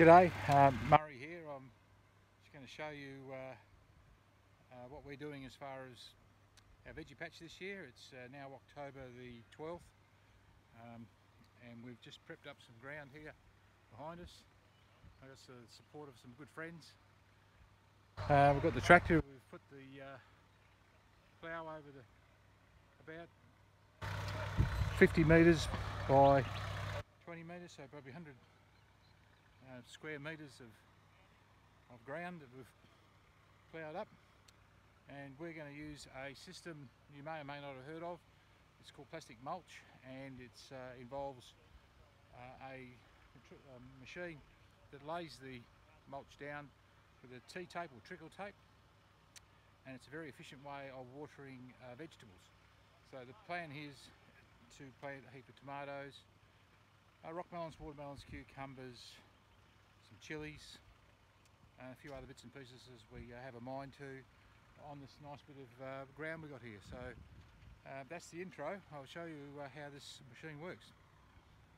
G'day, um, Murray here. I'm just going to show you uh, uh, what we're doing as far as our veggie patch this year. It's uh, now October the 12th um, and we've just prepped up some ground here behind us. I've got the support of some good friends. Uh, we've got the tractor, we've put the uh, plough over the about 50 metres by 20 metres, so probably 100 square metres of, of ground that we've ploughed up. And we're going to use a system you may or may not have heard of. It's called plastic mulch and it uh, involves uh, a, a, machine that lays the mulch down with a T-tape or trickle tape and it's a very efficient way of watering uh, vegetables. So the plan is to plant a heap of tomatoes uh, rock melons, watermelons, cucumbers, some chilies, and a few other bits and pieces as we uh, have a mind to on this nice bit of uh, ground we got here. So uh, that's the intro. I'll show you how this machine works.